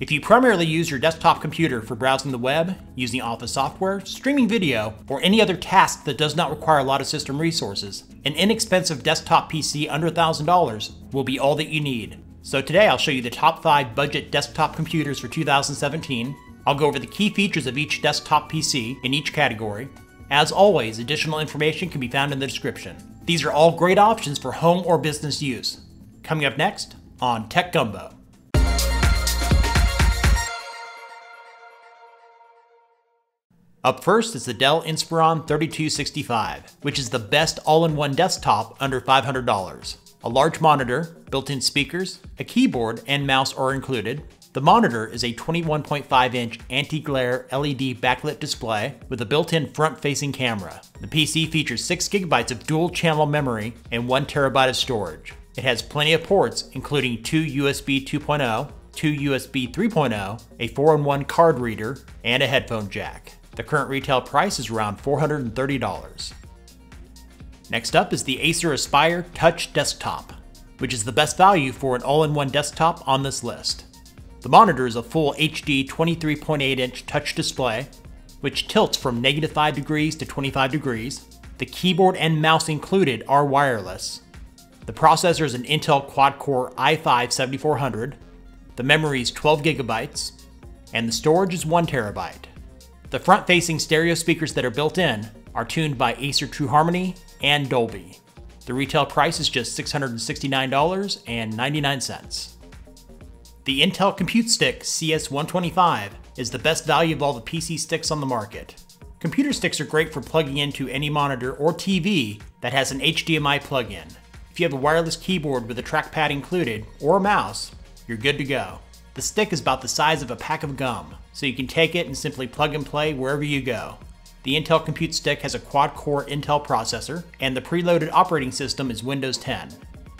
If you primarily use your desktop computer for browsing the web, using Office software, streaming video, or any other task that does not require a lot of system resources, an inexpensive desktop PC under $1,000 will be all that you need. So today I'll show you the top 5 budget desktop computers for 2017. I'll go over the key features of each desktop PC in each category. As always, additional information can be found in the description. These are all great options for home or business use. Coming up next on Tech Gumbo. Up first is the Dell Inspiron 3265, which is the best all-in-one desktop under $500. A large monitor, built-in speakers, a keyboard, and mouse are included. The monitor is a 21.5-inch anti-glare LED backlit display with a built-in front-facing camera. The PC features 6GB of dual-channel memory and 1TB of storage. It has plenty of ports, including two USB 2.0, two USB 3.0, a 4-in-1 card reader, and a headphone jack. The current retail price is around $430. Next up is the Acer Aspire Touch Desktop, which is the best value for an all-in-one desktop on this list. The monitor is a full HD 23.8 inch touch display, which tilts from negative 5 degrees to 25 degrees. The keyboard and mouse included are wireless. The processor is an Intel quad-core i5 7400. The memory is 12 gigabytes, and the storage is 1 terabyte. The front-facing stereo speakers that are built in are tuned by Acer True Harmony and Dolby. The retail price is just $669.99. The Intel Compute Stick CS125 is the best value of all the PC sticks on the market. Computer sticks are great for plugging into any monitor or TV that has an HDMI plug-in. If you have a wireless keyboard with a trackpad included, or a mouse, you're good to go. The stick is about the size of a pack of gum, so you can take it and simply plug and play wherever you go. The Intel Compute Stick has a quad-core Intel processor, and the preloaded operating system is Windows 10.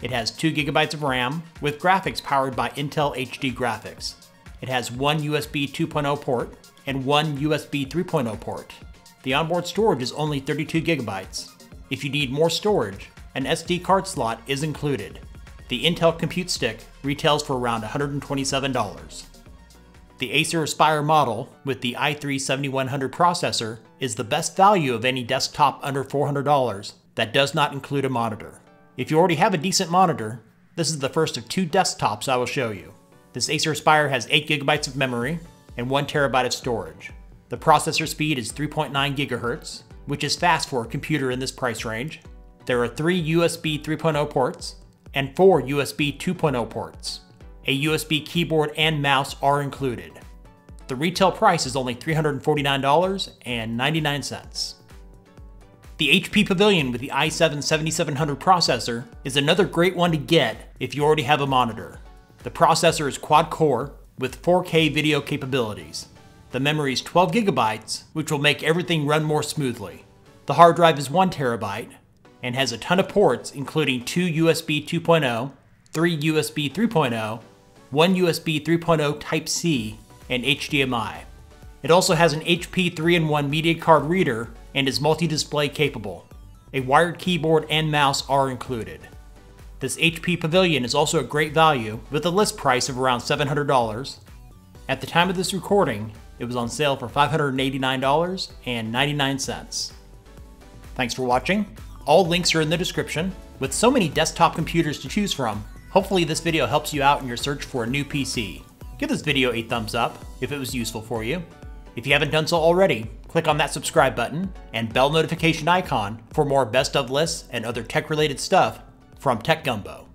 It has 2GB of RAM, with graphics powered by Intel HD graphics. It has one USB 2.0 port, and one USB 3.0 port. The onboard storage is only 32GB. If you need more storage, an SD card slot is included. The Intel Compute Stick retails for around $127. The Acer Aspire model with the i3-7100 processor is the best value of any desktop under $400 that does not include a monitor. If you already have a decent monitor, this is the first of two desktops I will show you. This Acer Aspire has 8GB of memory and 1TB of storage. The processor speed is 3.9 GHz, which is fast for a computer in this price range. There are three USB 3.0 ports, and four USB 2.0 ports. A USB keyboard and mouse are included. The retail price is only $349.99. The HP Pavilion with the i7-7700 processor is another great one to get if you already have a monitor. The processor is quad-core with 4K video capabilities. The memory is 12 gigabytes, which will make everything run more smoothly. The hard drive is 1 terabyte, and has a ton of ports including two USB 2.0, three USB 3.0, one USB 3.0 Type-C, and HDMI. It also has an HP 3-in-1 media card reader and is multi-display capable. A wired keyboard and mouse are included. This HP Pavilion is also a great value with a list price of around $700. At the time of this recording, it was on sale for $589.99. Thanks for watching. All links are in the description. With so many desktop computers to choose from, hopefully this video helps you out in your search for a new PC. Give this video a thumbs up if it was useful for you. If you haven't done so already, click on that subscribe button and bell notification icon for more best of lists and other tech related stuff from Tech Gumbo.